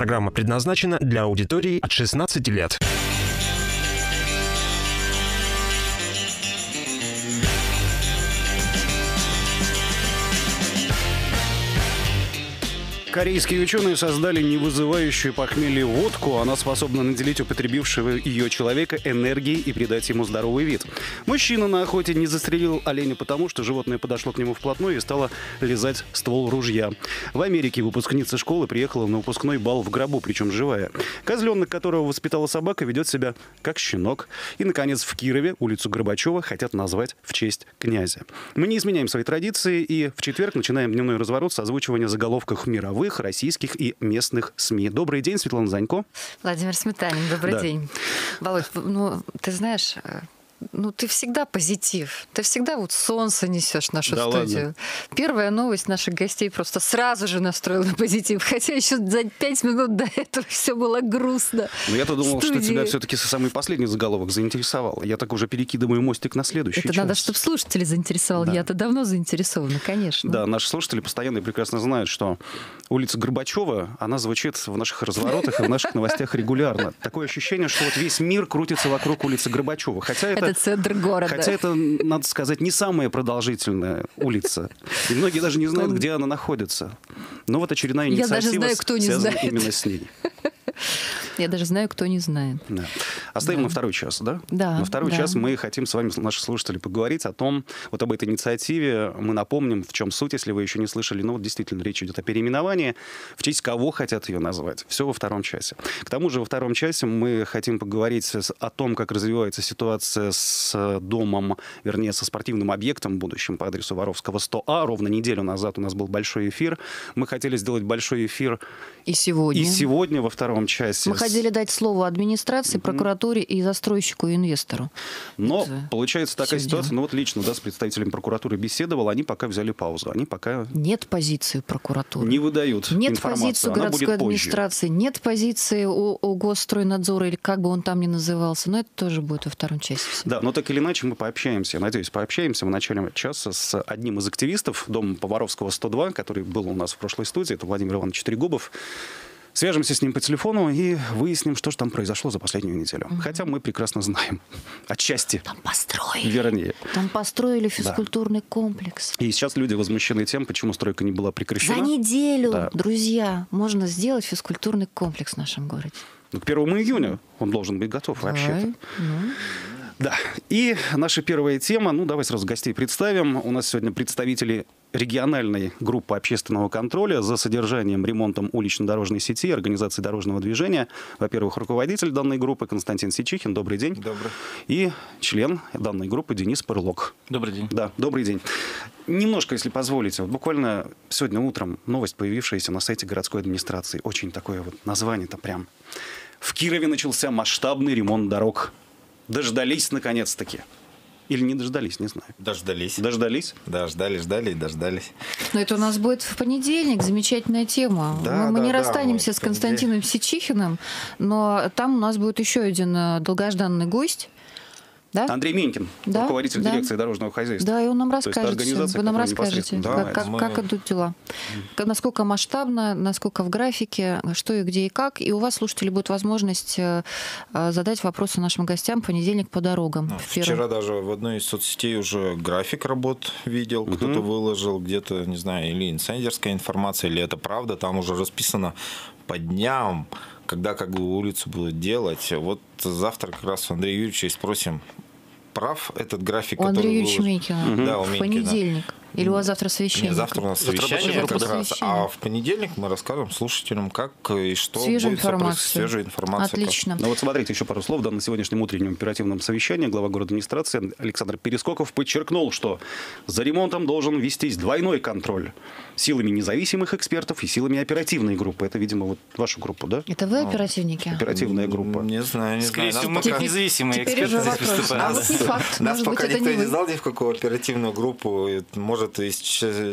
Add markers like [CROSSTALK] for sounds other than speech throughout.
Программа предназначена для аудитории от 16 лет. Корейские ученые создали не вызывающую похмелье водку. Она способна наделить употребившего ее человека энергией и придать ему здоровый вид. Мужчина на охоте не застрелил оленя потому, что животное подошло к нему вплотную и стало лизать ствол ружья. В Америке выпускница школы приехала на выпускной бал в гробу, причем живая. Козленок, которого воспитала собака, ведет себя как щенок. И, наконец, в Кирове улицу Горбачева хотят назвать в честь князя. Мы не изменяем свои традиции и в четверг начинаем дневной разворот с озвучивания заголовков мировых мировых, российских и местных СМИ. Добрый день, Светлана Занько. Владимир Сметанин, добрый да. день. Володь, ну, ты знаешь, э, ну, ты всегда позитив. Ты всегда вот солнце несешь в нашу да студию. Ладно. Первая новость наших гостей просто сразу же настроила на позитив. Хотя еще за пять минут до этого все было грустно. Но я-то думал, что тебя все-таки самый последний заголовок заинтересовал. Я так уже перекидываю мостик на следующий. Это час. надо, чтобы слушатели заинтересовал. Да. Я-то давно заинтересована, конечно. Да, наши слушатели постоянно и прекрасно знают, что улица Горбачева, она звучит в наших разворотах и в наших новостях регулярно. Такое ощущение, что вот весь мир крутится вокруг улицы Горбачева. Хотя это это центр города. Хотя это, надо сказать, не самая продолжительная улица. И многие даже не знают, где она находится. Но вот очередная инициатива Я даже знаю, кто не знает. именно с ней. Я даже знаю, кто не знает. Да. Оставим да. на второй час, да? Да. На второй да. час мы хотим с вами, наши слушатели, поговорить о том, вот об этой инициативе. Мы напомним, в чем суть, если вы еще не слышали. Ну, вот действительно, речь идет о переименовании. В честь кого хотят ее назвать. Все во втором часе. К тому же во втором часе мы хотим поговорить о том, как развивается ситуация с домом, вернее, со спортивным объектом будущим по адресу Воровского 100А. Ровно неделю назад у нас был большой эфир. Мы хотели сделать большой эфир и сегодня. И сегодня во втором часе. Мы хотели дать слово администрации, прокуратуре и застройщику, и инвестору. Но Это получается такая ситуация, ну вот лично да, с представителями прокуратуры беседовал, они пока взяли паузу, они пока... Нет позиции прокуратуры. Не выдают Нет позиции городской администрации, позже. нет позиции у, у Госстройнадзора, или как бы он там ни назывался, но это тоже будет во втором части. Да, но так или иначе мы пообщаемся, я надеюсь, пообщаемся в начале часа с одним из активистов Дома Поваровского 102, который был у нас в прошлой студии, это Владимир Иванович Трегубов. Свяжемся с ним по телефону и выясним, что же там произошло за последнюю неделю. Mm-hmm. Хотя мы прекрасно знаем. Отчасти. Там построили. Вернее. Там построили физкультурный да. комплекс. И сейчас люди возмущены тем, почему стройка не была прекращена. За неделю, да. друзья, можно сделать физкультурный комплекс в нашем городе. Ну, к 1 июня он должен быть готов вообще-то. Ну. Да. И наша первая тема, ну давай сразу гостей представим. У нас сегодня представители региональной группы общественного контроля за содержанием, ремонтом улично-дорожной сети, организации дорожного движения. Во-первых, руководитель данной группы Константин Сичихин. Добрый день. Добрый. И член данной группы Денис Пырлок. Добрый день. Да, добрый день. Немножко, если позволите, вот буквально сегодня утром новость, появившаяся на сайте городской администрации. Очень такое вот название-то прям. В Кирове начался масштабный ремонт дорог. Дождались наконец-таки. Или не дождались, не знаю. Дождались. Дождались? Да, ждали, ждали и дождались. Но это у нас будет в понедельник. Замечательная тема. Да, мы, мы да, не да, расстанемся мы с Константином Сичихиным, но там у нас будет еще один э, долгожданный гость. Да? Андрей Менькин, да? руководитель да. дирекции дорожного хозяйства. Да, и он нам расскажет. Вы нам расскажете, да, как, мы... как идут дела. Насколько масштабно, насколько в графике, что и где и как. И у вас, слушатели, будет возможность э, э, задать вопросы нашим гостям в понедельник по дорогам. Ну, вчера даже в одной из соцсетей уже график работ видел, угу. кто-то выложил где-то, не знаю, или инсайдерская информация, или это правда. Там уже расписано по дням, когда как бы улицу будут делать. Вот завтра как раз у Андрея Юрьевича спросим, прав этот график, у Андрея Юрьевича Мейкина. Угу. Да, у в понедельник. Или у вас завтра совещание? Нет, завтра у нас совещание завтра как раз. А в понедельник мы расскажем слушателям, как и что свежая будет информация. свежая информация. Отлично. Ну вот смотрите, еще пару слов. Да, на сегодняшнем утреннем оперативном совещании глава города администрации Александр Перескоков подчеркнул, что за ремонтом должен вестись двойной контроль силами независимых экспертов и силами оперативной группы. Это, видимо, вот ваша группа, да? Это вы оперативники? Оперативная группа. Не знаю, не Скорее знаю. всего, мы как независимые эксперты здесь выступаем. Нас пока никто не знал ни в какую оперативную группу. Может может, из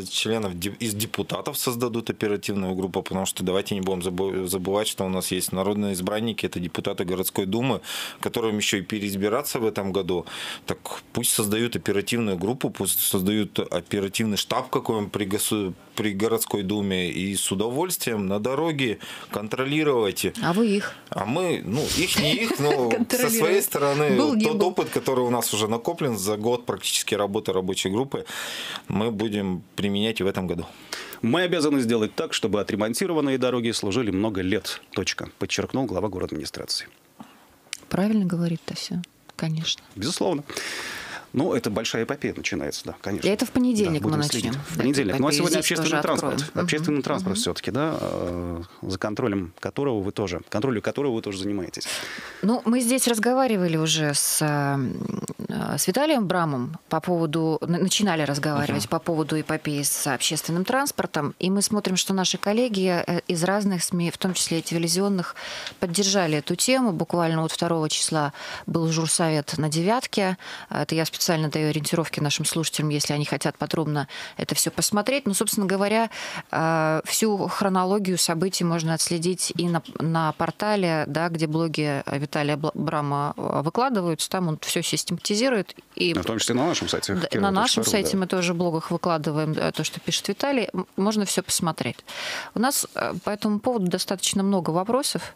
членов, из депутатов создадут оперативную группу, потому что давайте не будем забывать, что у нас есть народные избранники, это депутаты городской думы, которым еще и переизбираться в этом году. Так пусть создают оперативную группу, пусть создают оперативный штаб какой-нибудь при, госу... при городской думе и с удовольствием на дороге контролировать. А вы их? А мы, ну, их не их, но [LAUGHS] со своей стороны был, тот был. опыт, который у нас уже накоплен за год практически работы рабочей группы, мы будем применять и в этом году. Мы обязаны сделать так, чтобы отремонтированные дороги служили много лет. Точка. Подчеркнул глава город администрации. Правильно говорит-то все, конечно. Безусловно. Ну, это большая эпопея начинается, да, конечно. И это в понедельник да, мы начнем. Следить. В понедельник. Ну, а сегодня общественный транспорт. Откроем. Общественный угу. транспорт угу. все-таки, да, э, за контролем которого вы тоже, контролем которого вы тоже занимаетесь. Ну, мы здесь разговаривали уже с, э, с Виталием Брамом по поводу, начинали разговаривать угу. по поводу эпопеи с общественным транспортом, и мы смотрим, что наши коллеги э, из разных СМИ, в том числе и телевизионных, поддержали эту тему. Буквально вот 2 числа был журсовет на девятке. Это я специально даю ориентировки нашим слушателям, если они хотят подробно это все посмотреть. Но, собственно говоря, э, всю хронологию событий можно отследить и на, на портале, да, где блоги Виталия Брама э, выкладываются. Там он все систематизирует. И... В том числе на нашем сайте. Да, на нашем сайте да. мы тоже в блогах выкладываем то, что пишет Виталий. Можно все посмотреть. У нас э, по этому поводу достаточно много вопросов.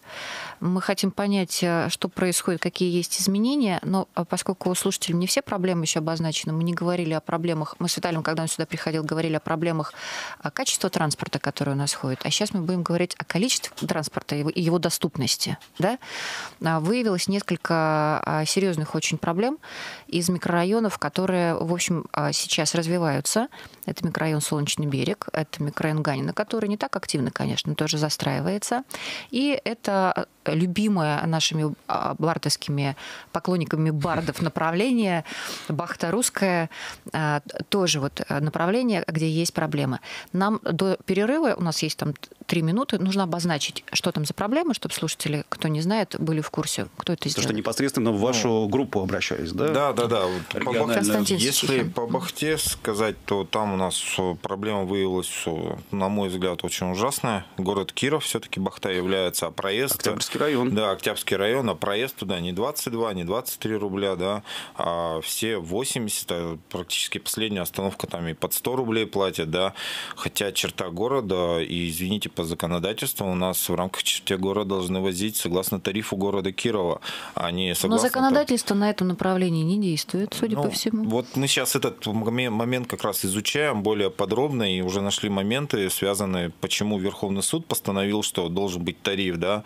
Мы хотим понять, что происходит, какие есть изменения. Но поскольку у слушателей не все проблемы проблемы еще обозначены. Мы не говорили о проблемах, мы с Виталием, когда он сюда приходил, говорили о проблемах о качестве транспорта, который у нас ходит. А сейчас мы будем говорить о количестве транспорта и его доступности. Да? А, выявилось несколько а, серьезных очень проблем из микрорайонов, которые, в общем, а, сейчас развиваются. Это микрорайон Солнечный берег, это микрорайон Ганина, который не так активно, конечно, тоже застраивается. И это любимое нашими бардовскими поклонниками бардов направление Бахта русская а, тоже вот а, направление, где есть проблемы. Нам до перерыва, у нас есть там три минуты, нужно обозначить, что там за проблемы, чтобы слушатели, кто не знает, были в курсе, кто это сделал. То, что непосредственно в вашу ну, группу обращались, да? Да, да, да. По Бахте, если по Бахте сказать, то там у нас проблема выявилась, на мой взгляд, очень ужасная. Город Киров все-таки Бахта является, а проезд... Октябрьский район. Да, Октябрьский район, а проезд туда не 22, не 23 рубля, да, а все 80, а практически последняя остановка там и под 100 рублей платят, да, хотя черта города, и извините, по законодательству у нас в рамках черте города должны возить согласно тарифу города Кирова, а не согласно... Но законодательство на этом направлении не действует, судя ну, по всему. Вот мы сейчас этот момент как раз изучаем более подробно и уже нашли моменты, связанные, почему Верховный суд постановил, что должен быть тариф, да,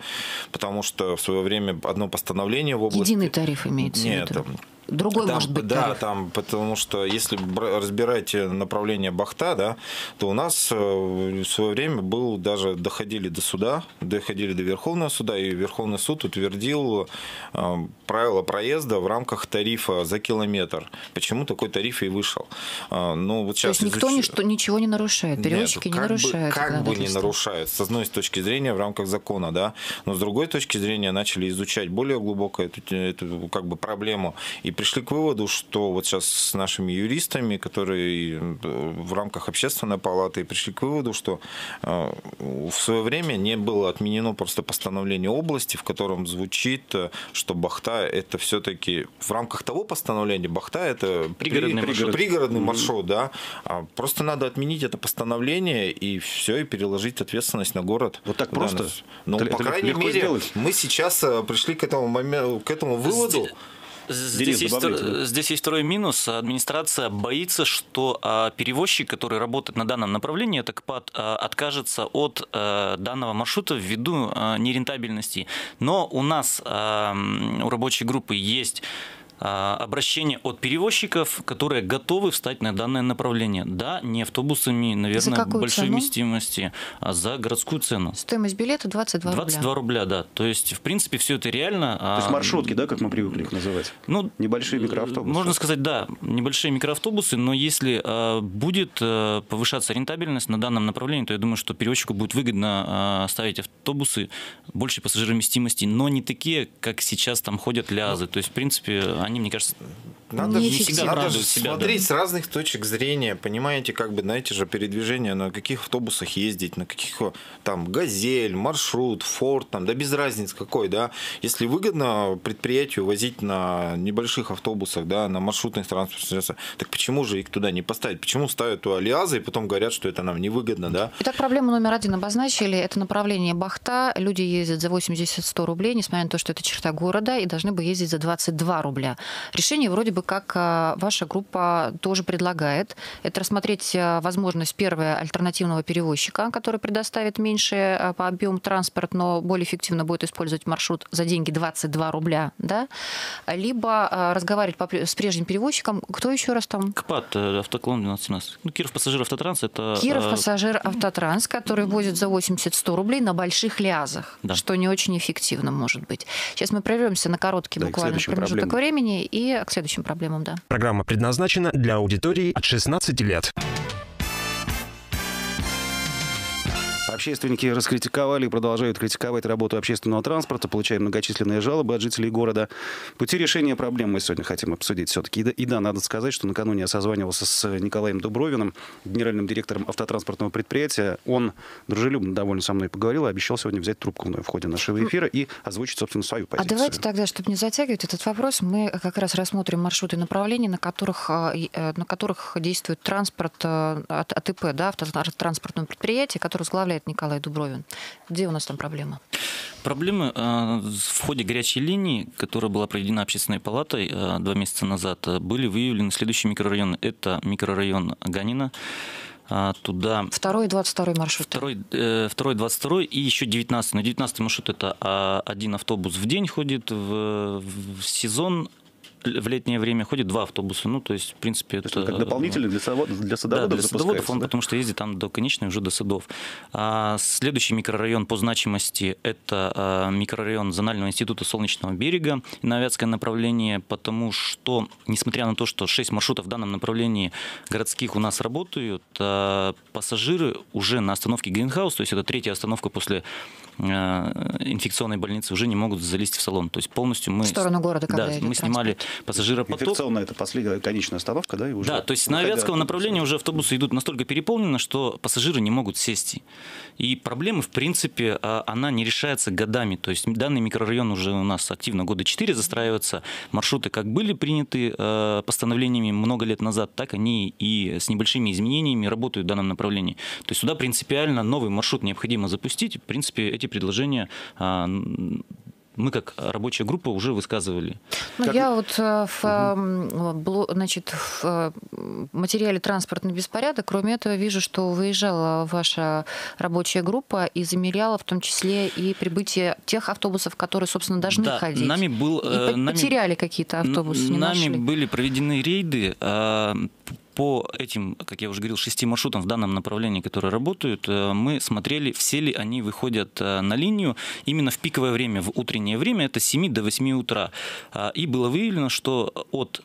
потому что в свое время одно постановление в области... Единый тариф имеется Нет, в виду? Другой там, может быть Да, тариф. там, потому что если разбирать направление Бахта, да, то у нас э, в свое время был даже доходили до суда, доходили до Верховного суда, и Верховный суд утвердил э, правила проезда в рамках тарифа за километр. Почему такой тариф и вышел? Э, ну, вот сейчас То есть никто изуч... ничего не нарушает, перевозчики Нет, не нарушают. Бы, как бы не нарушают, с одной точки зрения в рамках закона, да, но с другой точки зрения начали изучать более глубоко эту, эту как бы проблему и пришли к выводу, что вот сейчас с нашими юристами, которые в рамках общественной палаты пришли к выводу, что э, в свое время не было отменено просто постановление области, в котором звучит, э, что Бахта это все-таки в рамках того постановления Бахта это пригородный, при, маршрут. пригородный маршрут, да. А просто надо отменить это постановление и все, и переложить ответственность на город. Вот так просто? Ну, по крайней мере, сделать. мы сейчас э, пришли к этому, моменту, к этому выводу. Здесь есть, здесь есть второй минус. Администрация боится, что а, перевозчик, который работает на данном направлении, так под, а, откажется от а, данного маршрута ввиду нерентабельности. Но у нас у рабочей группы есть а, обращения от перевозчиков, которые готовы встать на данное направление. Да, не автобусами, наверное, большой цену? вместимости, а за городскую цену. Стоимость билета 22 рубля. 22 рубля, да. То есть, в принципе, все это реально. То есть маршрутки, да, как мы привыкли их называть? Ну, небольшие микроавтобусы. Можно сказать, да, небольшие микроавтобусы, но если а, будет а, повышаться рентабельность на данном направлении, то я думаю, что перевозчику будет выгодно ставить автобусы большей пассажировместимости, но не такие, как сейчас там ходят лязы. То есть, в принципе, они, мне кажется, надо, не всегда надо же себя, смотреть да. с разных точек зрения, понимаете, как бы, знаете же, передвижение, на каких автобусах ездить, на каких, там, «Газель», «Маршрут», «Форд», там, да без разницы какой, да. Если выгодно предприятию возить на небольших автобусах, да, на маршрутных транспортных средствах, так почему же их туда не поставить? Почему ставят у Алиаза и потом говорят, что это нам невыгодно, да? Итак, проблему номер один обозначили. Это направление Бахта. Люди ездят за 80-100 рублей, несмотря на то, что это черта города, и должны бы ездить за 22 рубля. Решение вроде бы как а, ваша группа тоже предлагает. Это рассмотреть а, возможность, первое, альтернативного перевозчика, который предоставит меньше а, по объему транспорт, но более эффективно будет использовать маршрут за деньги 22 рубля, да? Либо разговаривать с прежним перевозчиком. Кто еще раз там? КПАТ, э, автоклон 1217. Ну, Киров пассажир автотранс это... Киров пассажир автотранс, который возит за 80-100 рублей на больших лязах, да. что не очень эффективно может быть. Сейчас мы прервемся на короткий да, буквально промежуток проблемам. времени и к следующим проблемам, да. Программа предназначена для аудитории от 16 лет. Общественники раскритиковали и продолжают критиковать работу общественного транспорта, получая многочисленные жалобы от жителей города. Пути решения проблем мы сегодня хотим обсудить все-таки. И да, и да, надо сказать, что накануне я созванивался с Николаем Дубровиным, генеральным директором автотранспортного предприятия. Он дружелюбно довольно со мной поговорил и обещал сегодня взять трубку в ходе нашего эфира и озвучить, собственно, свою а позицию. А давайте тогда, чтобы не затягивать этот вопрос, мы как раз рассмотрим маршруты направлений, на которых, а, э, на которых действует транспорт э, от АТП, да, автотранспортного предприятия, которое возглавляет Николай Дубровин. Где у нас там проблема? Проблемы э, в ходе горячей линии, которая была проведена общественной палатой э, два месяца назад, были выявлены следующие микрорайоны. Это микрорайон Ганина, туда... Второй и 22 маршрут. Второй, э, второй, 22 и еще 19. На 19 маршрут это а, один автобус в день ходит в, в сезон, в летнее время ходит два автобуса. Ну, то есть, в принципе, то это... как дополнительный для, садов, для садоводов Да, для садоводов он, да? потому что ездит там до конечной уже до садов. А следующий микрорайон по значимости – это а, микрорайон Зонального института Солнечного берега на Авятское направление, потому что, несмотря на то, что 6 маршрутов в данном направлении городских у нас работают, а, пассажиры уже на остановке Гринхаус, то есть это третья остановка после а, инфекционной больницы, уже не могут залезть в салон. То есть полностью мы... В сторону города, когда Да, мы снимали пассажиропоток. Инфекционная это последняя конечная остановка, да? И уже да, то есть на Авятском направлении уже автобусы идут настолько переполнены, что пассажиры не могут сесть. И проблема, в принципе, а, она не решается годами. То есть данный микрорайон уже у нас активно года 4 застраивается. Маршруты как были приняты а, постановлениями много лет назад, так они и с небольшими изменениями работают в данном направлении. То есть сюда принципиально новый маршрут необходимо запустить. В принципе, эти предложения а, мы как рабочая группа уже высказывали. Ну, как... я вот э, в, угу. значит, в э, материале «Транспортный беспорядок», кроме этого, вижу, что выезжала ваша рабочая группа и замеряла в том числе и прибытие тех автобусов, которые, собственно, должны да, ходить. Нами был, и нами, потеряли какие-то автобусы, не Нами нашли. были проведены рейды по этим, как я уже говорил, шести маршрутам в данном направлении, которые работают, э, мы смотрели, все ли они выходят э, на линию именно в пиковое время, в утреннее время, это с 7 до 8 утра. А, и было выявлено, что от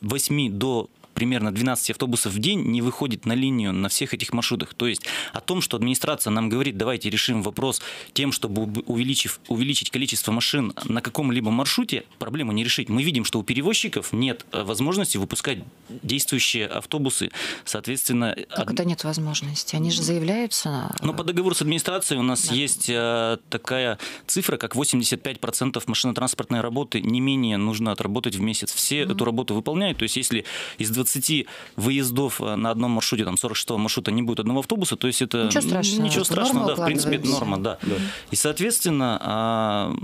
8 э, до примерно 12 автобусов в день не выходит на линию на всех этих маршрутах. То есть о том, что администрация нам говорит, давайте решим вопрос тем, чтобы увеличив, увеличить количество машин на каком-либо маршруте, проблему не решить. Мы видим, что у перевозчиков нет э, возможности выпускать действующие автобусы. Соответственно... Как од... это нет возможности? Они же заявляются... Но по договору с администрацией у нас да. есть э, такая цифра, как 85% машинотранспортной работы не менее нужно отработать в месяц. Все mm-hmm. эту работу выполняют. То есть если из 20 выездов э, на одном маршруте, там 46 маршрута не будет одного автобуса, то есть это ничего страшного, ничего страшного да, в принципе это норма, да. да. И соответственно а,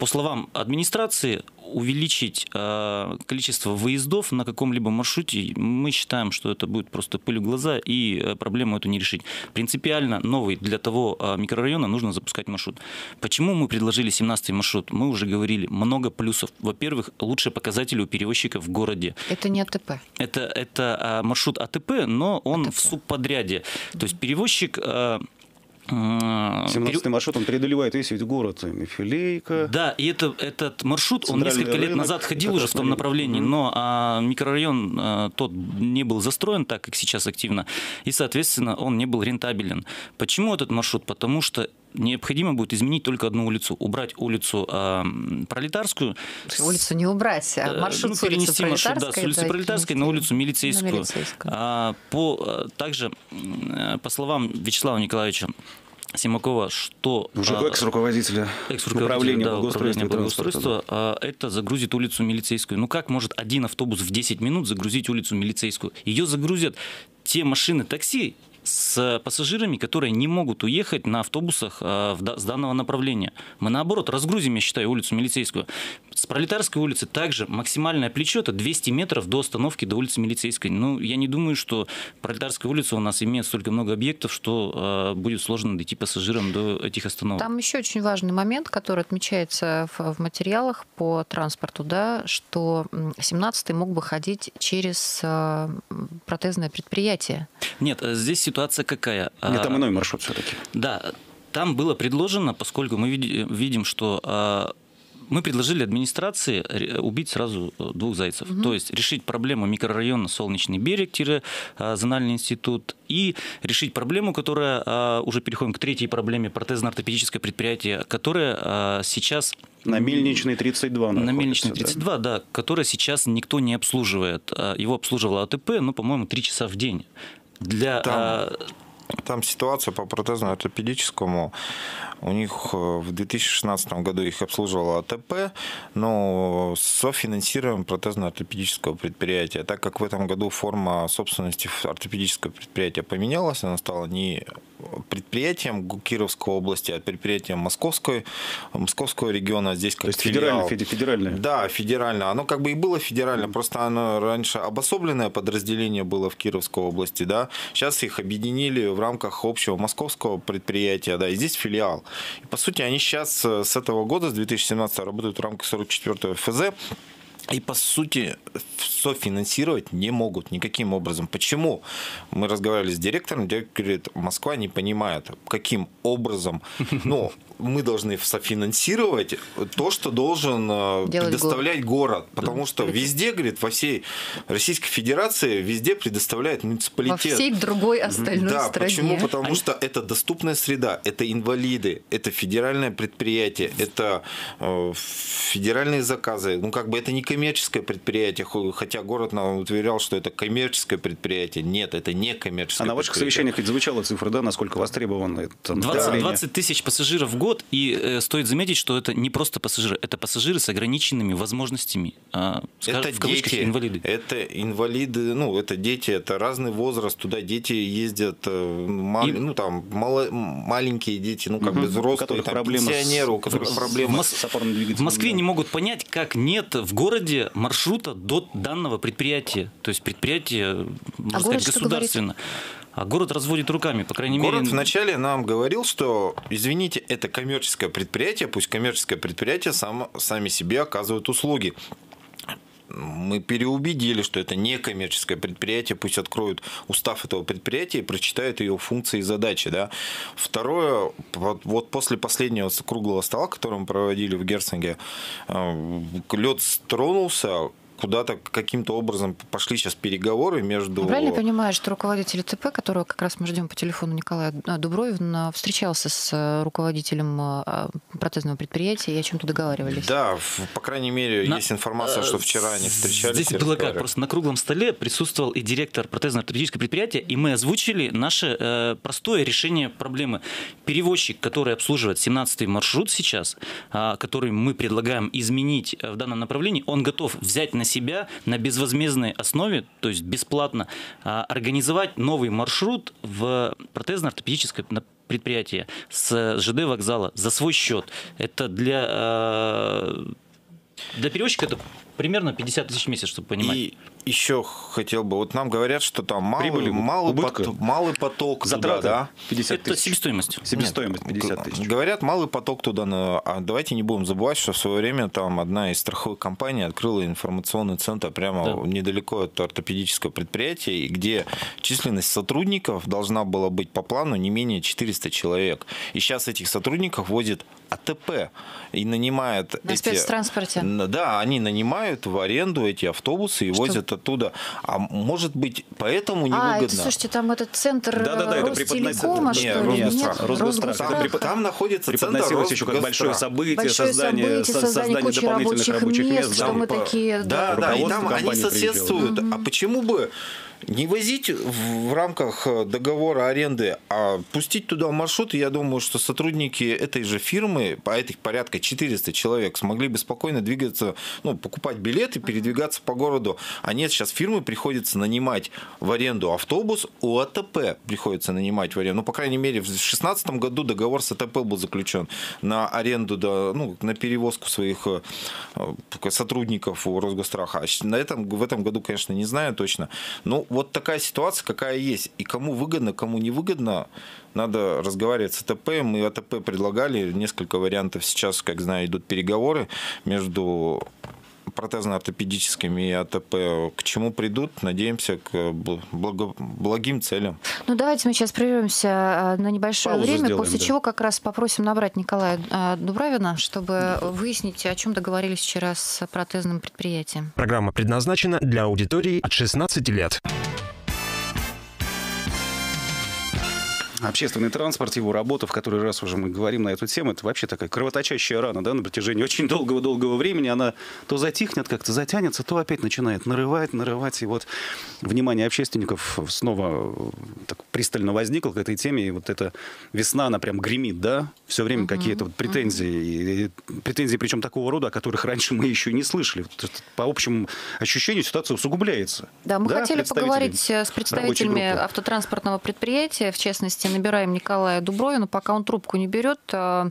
по словам администрации, увеличить э, количество выездов на каком-либо маршруте, мы считаем, что это будет просто пыль в глаза, и э, проблему эту не решить. Принципиально новый для того э, микрорайона нужно запускать маршрут. Почему мы предложили 17 маршрут? Мы уже говорили, много плюсов. Во-первых, лучшие показатели у перевозчиков в городе. Это не АТП. Это, это маршрут АТП, но он АТП. в субподряде. То есть перевозчик 17-й маршрут, он преодолевает весь ведь город, Мифилейка. Да, и это, этот маршрут, он несколько рынок, лет назад ходил уже в том направлении, но а, микрорайон а, тот не был застроен так, как сейчас активно, и, соответственно, он не был рентабелен. Почему этот маршрут? Потому что необходимо будет изменить только одну улицу. Убрать улицу э, Пролетарскую. Улицу не убрать, а э, маршрут ну, с улицы перенести маршрут, да, с улицы Пролетарской на улицу Милицейскую. На милицейскую. А, по, также, по словам Вячеслава Николаевича Симакова, что... Уже а, экс-руководителя экс управления да, благоустройства, благоустройства да. это загрузит улицу милицейскую. Ну как может один автобус в 10 минут загрузить улицу милицейскую? Ее загрузят те машины такси, с пассажирами, которые не могут уехать на автобусах э, с данного направления. Мы наоборот разгрузим, я считаю, улицу Милицейскую. С Пролетарской улицы также максимальное плечо это 200 метров до остановки до улицы Милицейской. Ну, я не думаю, что Пролетарская улица у нас имеет столько много объектов, что э, будет сложно дойти пассажирам до этих остановок. Там еще очень важный момент, который отмечается в, в материалах по транспорту, да, что 17-й мог бы ходить через э, протезное предприятие. Нет, здесь ситуация какая? Нет, там а, иной маршрут все-таки. Да, там было предложено, поскольку мы видим, что а, мы предложили администрации убить сразу э, двух зайцев. Угу. То есть решить проблему микрорайона Солнечный берег-Зональный институт и решить проблему, которая, уже переходим к третьей проблеме, протезно-ортопедическое предприятие, которое сейчас... На Мельничной 32 На Мельничной 32, да? да, которое сейчас никто не обслуживает. Его обслуживала АТП, ну, по-моему, три часа в день для... Там. Там ситуация по протезно-ортопедическому. У них э, в 2016 году их обслуживала АТП, но софинансируем протезно-ортопедического предприятия. Так как в этом году форма собственности ортопедического предприятия поменялась, она стала не предприятием Кировской области, а предприятием Московской, Московского региона. Здесь как То есть федеральное, федеральное? Да, федеральное. Оно как бы и было федеральное, просто оно раньше обособленное подразделение было в Кировской области, да. Сейчас их объединили в рамках общего московского предприятия, да, и здесь филиал. И, по сути, они сейчас э, с этого года, с 2017 работают в рамках 44 ФЗ, и, по сути, софинансировать не могут никаким образом. Почему? Мы разговаривали с директором, директор говорит, Москва не понимает, каким образом. Ну, мы должны софинансировать то, что должен э, Делать предоставлять город. город потому что везде, говорит, во всей Российской Федерации везде предоставляет муниципалитет. Во всей другой остальной да, стране. Почему? Потому что это доступная среда, это инвалиды, это федеральное предприятие, это э, федеральные заказы. Ну, как бы это не коммерческое предприятие, хотя город нам утверял, что это коммерческое предприятие. Нет, это не коммерческое А на ваших совещаниях ведь звучала цифра, да, насколько востребовано это 20, 20 тысяч пассажиров в год год. И э, стоит заметить, что это не просто пассажиры, это пассажиры с ограниченными возможностями. Э, это в дети, инвалиды. Это инвалиды, ну, это дети, это разный возраст. Туда дети ездят, э, мал, и... ну, там, мало, маленькие дети, ну, как угу. бы взрослые, там, пенсионеры, у которых с... проблемы с, В Москве да. не могут понять, как нет в городе маршрута до данного предприятия. То есть предприятие, можно а сказать, государственно. А город разводит руками, по крайней город мере. Город вначале нам говорил, что, извините, это коммерческое предприятие, пусть коммерческое предприятие сам, сами себе оказывают услуги мы переубедили, что это не коммерческое предприятие, пусть откроют устав этого предприятия и прочитают ее функции и задачи. Да. Второе, вот, после последнего круглого стола, который мы проводили в Герцинге, э, лед стронулся, куда-то каким-то образом пошли сейчас переговоры между... Правильно понимаю, что руководитель ТП, которого как раз мы ждем по телефону Николая Дубровина, встречался с э, руководителем э, протезного предприятия и о чем-то договаривались? Да, по крайней мере, на... есть информация, что вчера они встречались. Здесь было как, просто на круглом столе присутствовал и директор протезно-ортопедического предприятия, и мы озвучили наше э, простое решение проблемы. Перевозчик, который обслуживает 17-й маршрут сейчас, э, который мы предлагаем изменить в данном направлении, он готов взять на себя на безвозмездной основе, то есть бесплатно, а, организовать новый маршрут в протезно-ортопедическое предприятие с ЖД вокзала за свой счет. Это для, а, для перевозчика это примерно 50 тысяч в месяц, чтобы понимать. И еще хотел бы, вот нам говорят, что там малый, Прибыли, малый, поток, малый поток Затраты туда, да? 50 тысяч. Это себестоимость. Себестоимость 50 тысяч. Говорят, малый поток туда, а давайте не будем забывать, что в свое время там одна из страховых компаний открыла информационный центр прямо да. недалеко от ортопедического предприятия, где численность сотрудников должна была быть по плану не менее 400 человек. И сейчас этих сотрудников возит АТП и нанимает На эти... спецтранспорте. Да, они нанимают в аренду эти автобусы и Что? возят оттуда. А может быть, поэтому А, невыгодно. это, слушайте, там этот центр Да-да-да, э, это Ростелекома, что ли? Нет, Росгострах. Там, Росгострах. там находится центр Преподносилось еще как большое событие, Большое создание, событие, со- создание создание дополнительных рабочих рабочих мест, мест. что да. мы такие, Да, да. да, и там они соседствуют. А почему бы не возить в рамках э, договора аренды, а пустить туда маршрут, я думаю, что сотрудники этой же фирмы, по этих порядка 400 человек, смогли бы спокойно двигаться, ну, покупать билеты, передвигаться по городу. А нет, сейчас фирмы приходится нанимать в аренду автобус, у АТП приходится нанимать в аренду. Ну, по крайней мере, в 2016 году договор с АТП был заключен на аренду, да, ну, на перевозку своих э, э, сотрудников у Росгостраха. А на этом, в этом году, конечно, не знаю точно. Но вот такая ситуация, какая есть. И кому выгодно, кому не выгодно, надо разговаривать с АТП. Мы АТП предлагали несколько вариантов. Сейчас, как знаю, идут переговоры между протезно-ортопедическими и АТП. К чему придут, надеемся, к бл- благо- благим целям. Ну, давайте мы сейчас прервемся э, на небольшое Паузу время, сделаем, после да. чего как раз попросим набрать Николая э, Дубравина, чтобы выяснить, о чем договорились вчера с протезным предприятием. Программа предназначена для аудитории от 16 лет. Общественный транспорт, его работа, в который раз уже мы говорим на эту тему, это вообще такая кровоточащая рана, да, на протяжении очень долгого-долгого времени. Она то затихнет как-то, затянется, то опять начинает нарывать, нарывать. И вот внимание общественников снова э, так пристально возникло к этой теме. И вот эта весна, она прям гремит, да, все время какие-то вот претензии. И, и претензии, причем такого рода, о которых раньше мы еще не слышали. По общему ощущению ситуация усугубляется. Да, мы хотели представители поговорить э, с представителями автотранспортного предприятия, в частности, набираем Николая Дубровина, пока он трубку не берет. э,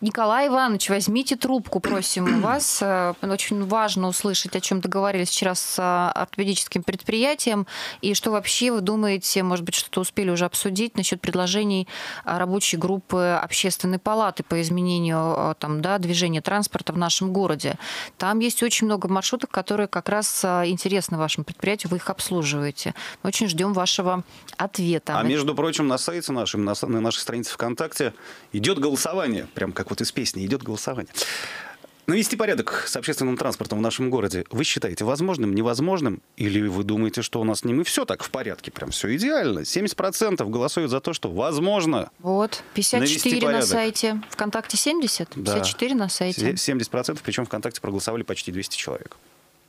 Николай Иванович, возьмите трубку, просим у вас. Э, Очень важно услышать, о чем договорились вчера с э, ортопедическим предприятием, и что вообще вы думаете, может быть, что-то успели уже обсудить насчет предложений рабочей группы общественной палаты по изменению там, да, движения транспорта в нашем городе. Там есть очень много маршрутов, которые как раз интересны вашему предприятию, вы их обслуживаете. Мы очень ждем вашего ответа. А между прочим, на сайте нашем, на, с- на нашей странице ВКонтакте идет голосование. Прям как вот из песни идет голосование. Навести порядок с общественным транспортом в нашем городе вы считаете возможным, невозможным? Или вы думаете, что у нас с ним и все так в порядке, прям все идеально? 70% голосуют за то, что возможно. Вот, Навести 54 на сайте. ВКонтакте 70, Да. 54 на сайте. 70%, причем ВКонтакте проголосовали почти 200 человек.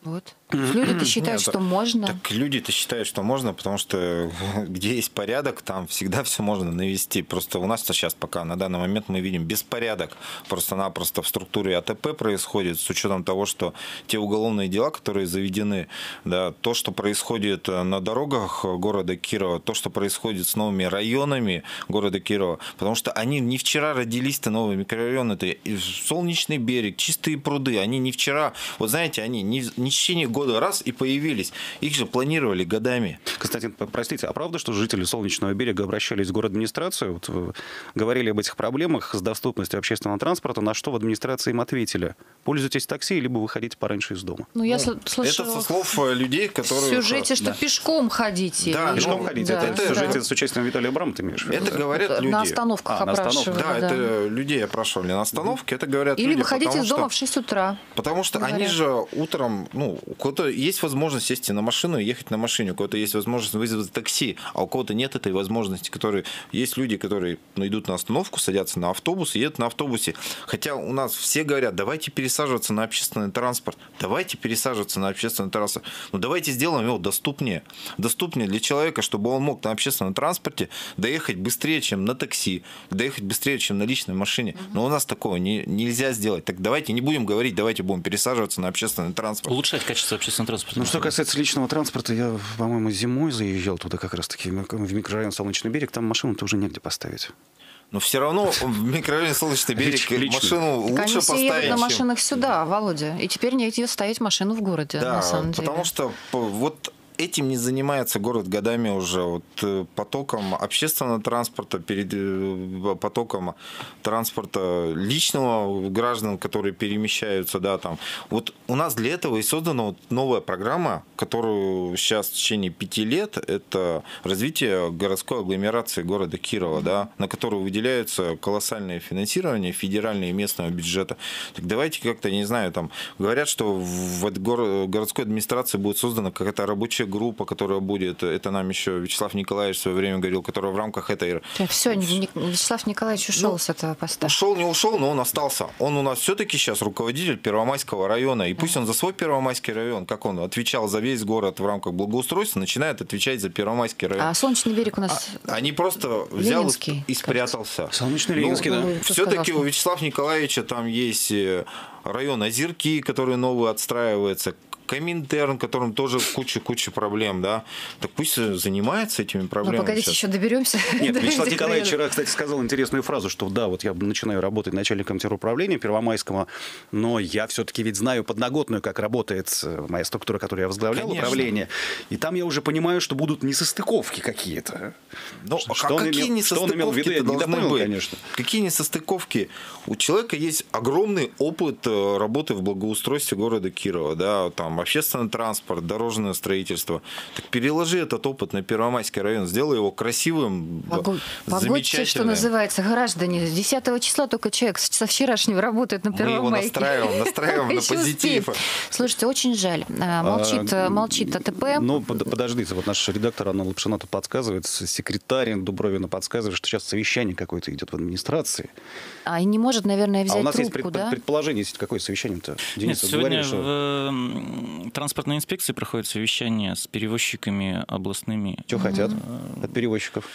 Вот. [CLEARS THROAT] Люди-то считают, Нет, что можно. Так люди-то считают, что можно, потому что [LAUGHS] где есть порядок, там всегда [LAUGHS] все можно навести. Просто у нас сейчас пока на данный момент мы видим беспорядок. Просто-напросто в структуре АТП происходит, с учетом того, что те уголовные дела, которые заведены, да, то, что происходит на дорогах города Кирова, то, что происходит с новыми районами города Кирова, потому что они не вчера родились-то новые микрорайоны, это Солнечный берег, Чистые пруды, они не вчера, вот знаете, они не, не течение года раз и появились. Их же планировали годами. Константин, простите, а правда, что жители Солнечного берега обращались в город-администрацию, вот, говорили об этих проблемах с доступностью общественного транспорта, на что в администрации им ответили? Пользуйтесь такси, либо выходите пораньше из дома. Ну, я Это слышала со слов э, людей, в которые... сюжете, что Да. пишком ходите. Да, Пешком ну, ходите, да, это, это да. сюжете с участием Виталия Абрама, ты имеешь в виду? Это говорят На люди. остановках А, на остановках. опрашивали, Да, да. это людей опрашивали на остановке, это говорят Или люди. выходите из дома что- в 6 утра. Потому что говорят. они же утром, ну, у кого-то есть возможность сесть на машину и ехать на машине, у кого-то есть возможность вызвать такси, а у кого-то нет этой возможности, которые есть люди, которые ну, идут на остановку, садятся на автобус и едут на автобусе. Хотя у нас все говорят, давайте пересаживаться на общественный транспорт, давайте пересаживаться на общественный транспорт, ну давайте сделаем его доступнее, доступнее для человека, чтобы он мог на общественном транспорте доехать быстрее, чем на такси, доехать быстрее, чем на личной машине. Но у нас такого не, нельзя сделать. Так давайте не будем говорить, давайте будем пересаживаться на общественный транспорт. Улучшать качество общественного транспорта. Ну, что касается личного транспорта, я, по-моему, зимой заезжал туда как раз-таки, в микрорайон Солнечный берег, там машину-то уже негде поставить. Но все равно в микрорайоне Солнечный берег Лич- лично. машину Так лучше они все едут поставить, на чем- машинах сюда, Володя. И теперь негде ставить машину в городе, Да, на самом деле. потому что вот этим не занимается город годами уже. Вот э, потоком общественного транспорта, перед э, потоком транспорта личного граждан, которые перемещаются, да, там. Вот у нас для этого и создана вот новая программа, которую сейчас в течение пяти лет, это развитие городской агломерации города Кирова, да, на которую выделяются колоссальные финансирования федерального и местного бюджета. Так давайте как-то, не знаю, там, говорят, что в городской администрации будет создана какая-то рабочая группа, которая будет, это нам еще Вячеслав Николаевич в свое время говорил, которая в рамках этой... Все, Вячеслав Николаевич ушел ну, с этого поста. Ушел, не ушел, но он остался. Он у нас все-таки сейчас руководитель Первомайского района, и пусть он за свой Первомайский район, как он отвечал за весь город в рамках благоустройства, начинает отвечать за Первомайский район. А Солнечный берег у нас... А, они просто взял Ленинский, и спрятался. Солнечный Ленинский, ну, да. Все-таки у Вячеслава Николаевича там есть э, район Озерки, который новый отстраивается, Коминтерн, которым тоже куча-куча проблем, да, так пусть занимается этими проблемами. Ну, погодите, сейчас. еще доберемся. Нет, [LAUGHS] Вячеслав Николаевич вчера, кстати, сказал интересную фразу, что да, вот я начинаю работать начальником теруправления Первомайского, но я все-таки ведь знаю подноготную, как работает э, моя структура, которую я возглавлял, Конечно. управление, и там я уже понимаю, что будут несостыковки какие-то. Ну, что, а какие имел, несостыковки что он имел в виду, я не допонял, быть? конечно. Какие несостыковки? У человека есть огромный опыт э, работы в благоустройстве города Кирова, да, там общественный транспорт, дорожное строительство. Так переложи этот опыт на Первомайский район, сделай его красивым, Погу... Погодьте, что называется, граждане. С 10 числа только человек со вчерашнего работает на Первомайке. Мы его настраиваем, настраиваем на [LAUGHS] позитив. Слушайте, очень жаль. А, молчит, а, молчит АТП. Ну, подождите, вот наш редактор Анна Лапшина тут подсказывает, секретарь Дубровина подсказывает, что сейчас совещание какое-то идет в администрации. А и не может, наверное, взять а у нас трубку, есть да? предположение, есть какое совещание-то? Денис, Нет, сегодня говорили, что... в транспортной инспекции проходит совещание с перевозчиками областными. Что хотят от перевозчиков?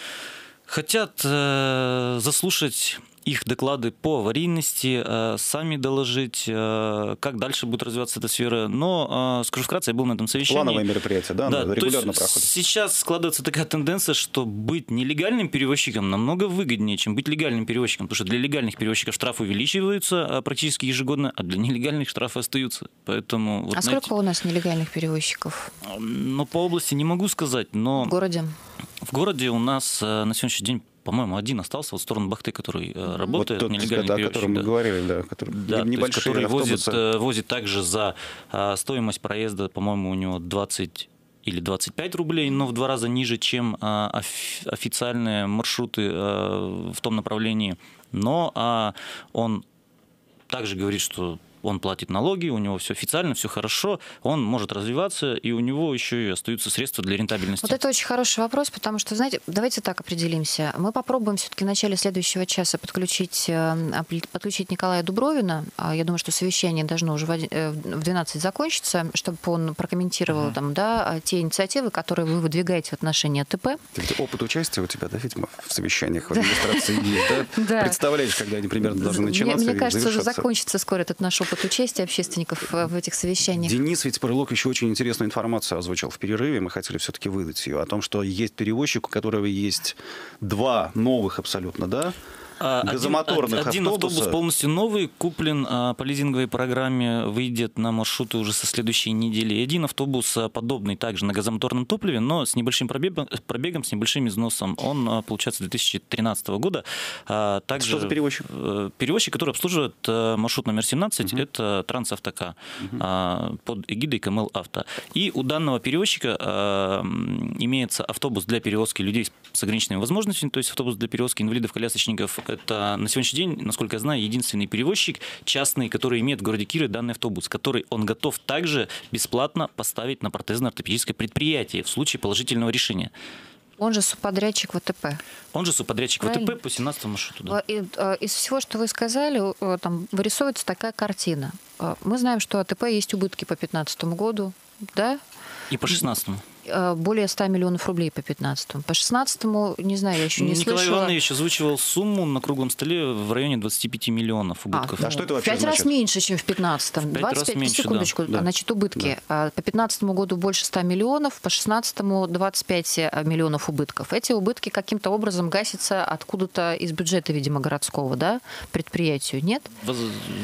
Хотят э, заслушать их доклады по аварийности, э, сами доложить, э, как дальше будет развиваться эта сфера. Но, э, скажу вкратце, я был на этом совещании. Плановое мероприятие, да? да регулярно проходит. Сейчас складывается такая тенденция, что быть нелегальным перевозчиком намного выгоднее, чем быть легальным перевозчиком. Потому что для легальных перевозчиков штрафы увеличиваются практически ежегодно, а для нелегальных штрафы остаются. Поэтому, вот, а знаете, сколько у нас нелегальных перевозчиков? Ну, по области не могу сказать, но... В городе? В городе у нас на сегодняшний день по-моему, один остался вот в сторону Бахты, который э, работает, вот тот, нелегальный о котором мы говорили, да, который, да небольшой, который возит, э, возит также за а, стоимость проезда, по-моему, у него 20 или 25 рублей, но в два раза ниже, чем официальные маршруты в том направлении. Но а, он также говорит, что он платит налоги, у него все официально, все хорошо, он может развиваться, и у него еще и остаются средства для рентабельности. Вот это очень хороший вопрос, потому что, знаете, давайте так определимся. Мы попробуем все-таки в начале следующего часа подключить, э, подключить Николая Дубровина. А я думаю, что совещание должно уже в 12 э, закончиться, чтобы он прокомментировал uh-huh. там, да, те инициативы, которые вы выдвигаете в отношении АТП. Опыт участия у тебя, да, видимо, в совещаниях в администрации есть, [LAUGHS] да? Представляешь, когда они примерно должны начинаться Мне кажется, уже закончится скоро этот наш опыт участия общественников э, в этих совещаниях. Денис ведь Прылок еще очень интересную информацию озвучил в перерыве. Мы хотели все-таки выдать ее. О том, что есть перевозчик, у которого есть два новых абсолютно, да? А, газомоторных один, один автобус полностью новый, куплен а, по лизинговой программе, выйдет на маршруты уже со следующей недели. И один автобус а, подобный также на газомоторном топливе, но с небольшим пробегом, пробегом с небольшим износом. Он получается 2013 года. Также Что за перевозчик? Э, перевозчик, который обслуживает маршрут номер 17, угу. это Трансавтока угу. под эгидой КМЛ Авто. И у данного перевозчика имеется автобус для перевозки людей с ограниченными возможностями, то есть автобус для перевозки инвалидов-колясочников это на сегодняшний день, насколько я знаю, единственный перевозчик частный, который имеет в городе Киры данный автобус, который он готов также бесплатно поставить на протезно-ортопедическое предприятие в случае положительного решения. Он же субподрядчик ВТП. Он же субподрядчик Правильно? ВТП по 17 маршруту. Да. И, э, из всего, что вы сказали, э, там вырисовывается такая картина. Э, мы знаем, что АТП есть убытки по 2015 году, да? И по 16 Э, более 100 миллионов рублей по 15-му. По 16-му, не знаю, я еще не Николай слышала. Николай Иванович озвучивал сумму на круглом столе в районе 25 миллионов а, убытков. А, а что это вообще Пять значит? раз меньше, чем в 15-м. 25, раз меньше, секундочку, да. значит, убытки. Да. По 15 году больше 100 миллионов, по 16-му 25 э, миллионов убытков. Эти убытки каким-то образом гасятся откуда-то из бюджета, видимо, городского, да, предприятию, нет?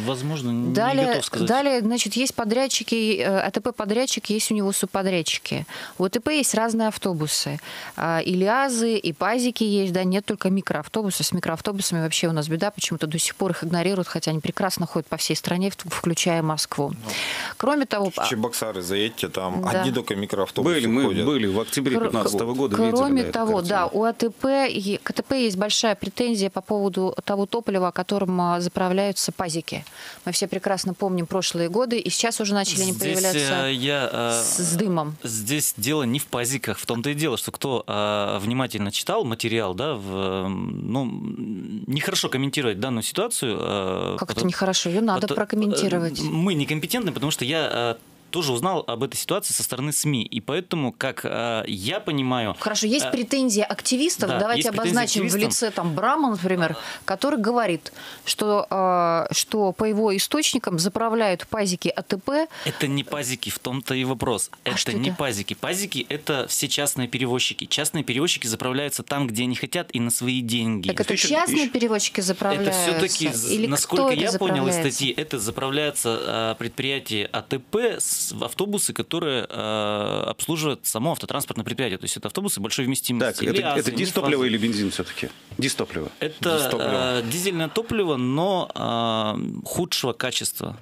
Возможно, далее, не готов сказать. Далее, значит, есть подрядчики, э, АТП-подрядчик, есть у него субподрядчики. Вот АТП есть разные автобусы. А, и Лиазы, и Пазики есть, да, нет только микроавтобуса. С микроавтобусами вообще у нас беда, почему-то до сих пор их игнорируют, хотя они прекрасно ходят по всей стране, включая Москву. Ну, Кроме того... В Чебоксары заедьте, там да. одни только микроавтобусы Были, мы ходят. были в октябре 2015 года. Кроме видели, того, да, у АТП, и, к АТП есть большая претензия по поводу того топлива, которым а, заправляются пазики. Мы все прекрасно помним прошлые годы, и сейчас уже начали они появляться э, я, э, с, с дымом. Здесь дело не в пазиках, в том-то и дело, что кто э, внимательно читал материал, да, в, ну, нехорошо комментировать данную ситуацию. Э, как потому, это нехорошо? Ее надо потому, прокомментировать. Мы некомпетентны, потому что я тоже узнал об этой ситуации со стороны СМИ. И поэтому, как э, я понимаю... Хорошо, есть э, претензии активистов. Да, Давайте обозначим в лице там Брама, например, который говорит, что, э, что по его источникам заправляют пазики АТП. Это не пазики, в том-то и вопрос. А это не это? пазики. Пазики – это все частные перевозчики. Частные перевозчики заправляются там, где они хотят и на свои деньги. Так это частные перевозчики заправляются? Это все-таки, насколько я понял из статьи, это заправляется предприятие АТП с автобусы, которые э, обслуживают само автотранспортное предприятие. То есть это автобусы большой вместимости. Так, это, это дистопливо или бензин все-таки? Дистопливо. Это дистопливо. Э, дизельное топливо, но э, худшего качества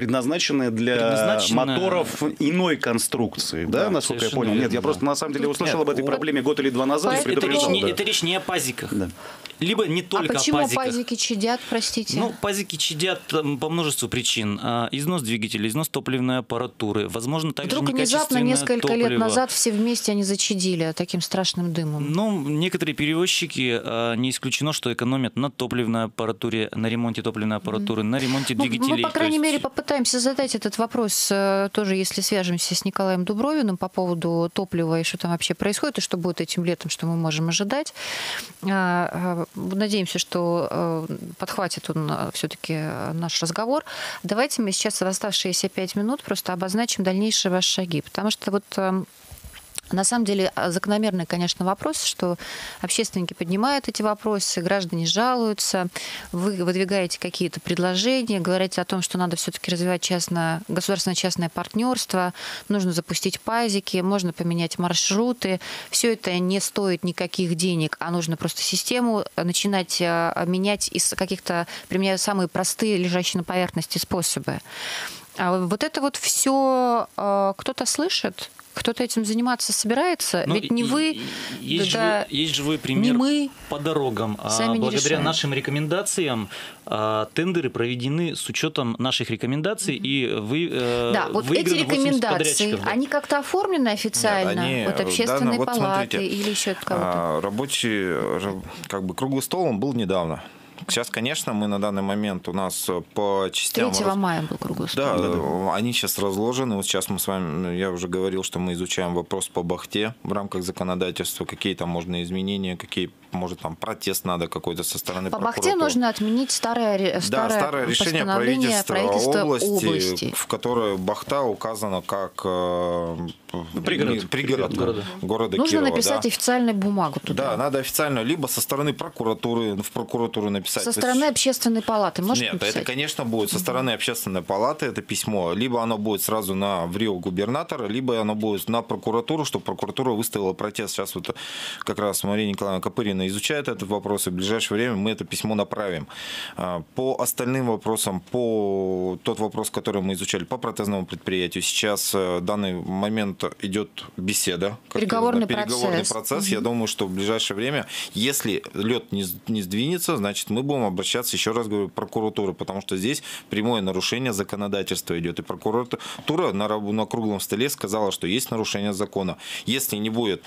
предназначенные для предназначенная... моторов иной конструкции, да, да насколько я понял? Верно, Нет, я просто на самом деле услышал Нет, об этой проблеме год или два назад. Это, это, речь, не, да. это речь не о пазиках. Да либо не только а почему о пазиках. пазики чадят, простите? Ну, пазики чадят по множеству причин. А, износ двигателя, износ топливной аппаратуры, возможно, также Вдруг внезапно несколько топливо. лет назад все вместе они зачадили таким страшным дымом. Ну, некоторые перевозчики, а, не исключено, что экономят на топливной аппаратуре, на ремонте топливной аппаратуры, mm. на ремонте ну, двигателей. Мы, по крайней есть... мере, попытаемся задать этот вопрос э, тоже, если свяжемся с Николаем Дубровиным по поводу топлива и что там вообще происходит, и что будет этим летом, что мы можем ожидать. А, Надеемся, что э, подхватит он э, все-таки э, наш разговор. Давайте мы сейчас в оставшиеся пять минут просто обозначим дальнейшие ваши шаги, потому что вот эм, на самом деле а, закономерный, конечно, вопрос, что общественники поднимают эти вопросы, граждане жалуются, вы выдвигаете какие-то предложения, говорите о том, что надо все-таки развивать частное, государственно-частное партнерство, нужно запустить пазики, можно поменять маршруты. Все это не стоит никаких денег, а нужно просто систему начинать а, менять из каких-то, применяя самые простые, лежащие на поверхности способы. А вот это вот все кто-то слышит, кто-то этим заниматься собирается, ну, ведь не вы, есть, да, живой, есть живой пример не мы, по дорогам. А сами Благодаря не нашим рекомендациям а, тендеры проведены с учетом наших рекомендаций mm-hmm. и вы э, Да, вот эти рекомендации, да. они как-то оформлены официально Нет, они, от общественной да, вот палаты смотрите, или еще от кого-то? Рабочий, как бы круглый стол он был недавно. Сейчас, конечно, мы на данный момент у нас э, по частям... 3 мая был круглый стол. Да, да, да, они сейчас разложены. Вот сейчас мы с вами, я уже говорил, что мы изучаем вопрос по Бахте в рамках законодательства, какие там можно изменения, какие может, там протест надо какой-то со стороны По Бахте нужно отменить старое, старое, да, старое решение правительства, правительства области, области, в которое Бахта указана как э, пригород, пригород города. города Нужно Кирова, написать да. официальную бумагу туда. Да, надо официально, либо со стороны прокуратуры, в прокуратуру написать. Со стороны общественной палаты, может Нет, написать? это, конечно, будет со стороны общественной палаты, это письмо, либо оно будет сразу на в Рио губернатора, либо оно будет на прокуратуру, чтобы прокуратура выставила протест. Сейчас вот как раз Мария Николаевна Копырина изучает этот вопрос, и в ближайшее время мы это письмо направим. А, по остальным вопросам, по тот вопрос, который мы изучали по протезному предприятию, сейчас в э, данный момент идет беседа. Переговорный, переговорный процесс. процесс. Угу. Я думаю, что в ближайшее время, если лед не, не сдвинется, значит, мы будем обращаться, еще раз говорю, в прокуратуру, потому что здесь прямое нарушение законодательства идет. И прокуратура на, на круглом столе сказала, что есть нарушение закона. Если не будет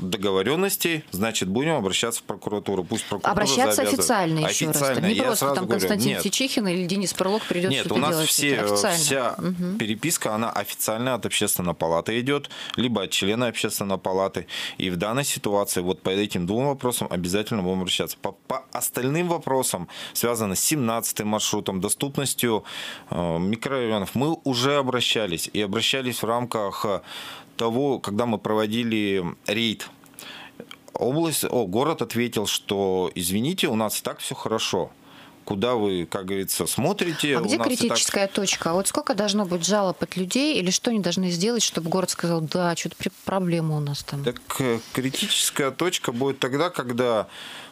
договоренностей, значит, будем обращаться в прокуратуру. Пусть прокуратура Обращаться завязывает. официально еще официально. раз. Не Я просто там Константин говорю, Тичихин или Денис Перлок придет Нет, у нас все, вся угу. переписка, она официально от общественной палаты идет, либо от члена общественной палаты. И в данной ситуации вот по этим двум вопросам обязательно будем обращаться. По, по остальным вопросам, связанным с 17 маршрутом, доступностью э, микрорайонов, мы уже обращались. И обращались в рамках того, когда мы проводили рейд, область, о, город ответил, что извините, у нас и так все хорошо. куда вы, как говорится, смотрите. А где критическая так... точка? Вот сколько должно быть жалоб от людей или что они должны сделать, чтобы город сказал, да, что-то проблема у нас там? Так э, критическая точка будет тогда, когда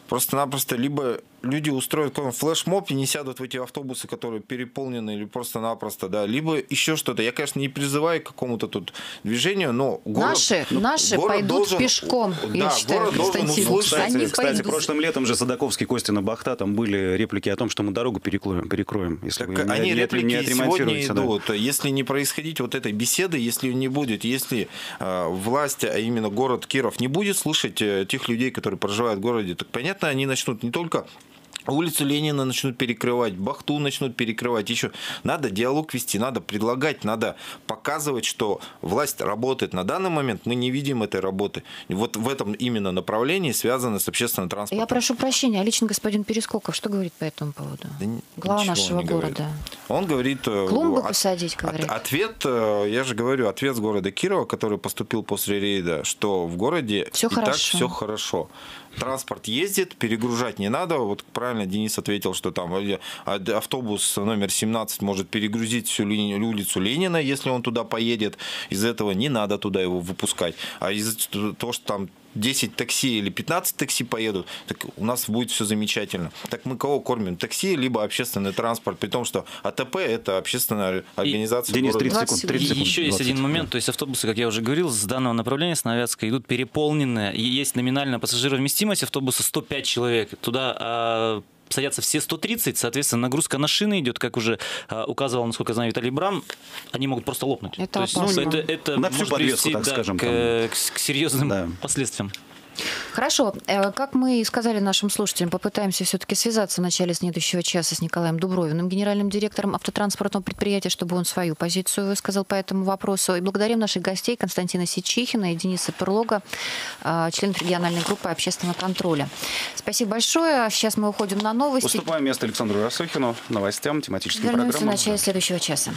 просто-напросто либо люди устроят какой-нибудь флешмоб и не сядут в эти автобусы, которые переполнены или просто-напросто, да, либо еще что-то. Я, конечно, не призываю к какому-то тут движению, но город, наши, ну, наши город пойдут должен, пешком. Да, я считаю, город должен услышать. Кстати, Они кстати пойдут. прошлым летом же Садаковский, Костина, Бахта, там были реплики о том, что мы дорогу перекроем, перекроем если так вы они не, реплики не сегодня идут. Да. Если не происходить вот этой беседы, если не будет, если э, власть, а именно город Киров, не будет слышать э, тех людей, которые проживают в городе, так понятно, они начнут не только улицу Ленина начнут перекрывать, Бахту начнут перекрывать. Еще надо диалог вести, надо предлагать, надо показывать, что власть работает. На данный момент мы не видим этой работы. Вот в этом именно направлении связано с общественным транспортом. Я прошу прощения, а лично господин Перескоков что говорит по этому поводу? Да Глава нашего города. Говорит. Он говорит... Э, Клумбы от, посадить, говорит. От, ответ, э, я же говорю, ответ с города Кирова, который поступил после рейда, что в городе все и хорошо. так все хорошо транспорт ездит, перегружать не надо. Вот правильно Денис ответил, что там э, автобус номер 17 может перегрузить всю улицу Ленина, если он туда поедет. Из этого не надо туда его выпускать. А из-за того, что там 10 такси или 15 такси поедут, так у нас будет все замечательно. Так мы кого кормим? Такси, либо общественный транспорт, при том, что АТП – это общественная организация. И, Денис, 30 секунд. 30 секунд. Еще есть один момент, то есть автобусы, как я уже говорил, с данного направления, с Новятска, идут переполненные, и есть номинальная пассажировместимость автобуса 105 человек. Туда а, садятся все 130, соответственно, нагрузка на шины идет, как уже а, указывал, насколько знаю, Виталий Брам, они могут просто лопнуть. Это То есть, ну, это, это на всю подвеску, так да, скажем, к, к, к серьезным да. последствиям. Хорошо. Э, как мы и сказали нашим слушателям, попытаемся все-таки связаться в начале следующего часа с Николаем Дубровиным, генеральным директором автотранспортного предприятия, чтобы он свою позицию высказал по этому вопросу. И благодарим наших гостей Константина Сичихина и Дениса Перлога, э, членов региональной группы общественного контроля. Спасибо большое. Сейчас мы уходим на новости. Уступаем место Александру Расухину, новостям, тематическим Вернемся программам. в начале следующего часа.